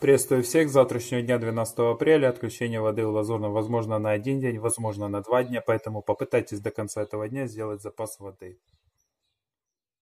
Приветствую всех. С завтрашнего дня, 12 апреля, отключение воды в Лазурном возможно на один день, возможно на два дня, поэтому попытайтесь до конца этого дня сделать запас воды.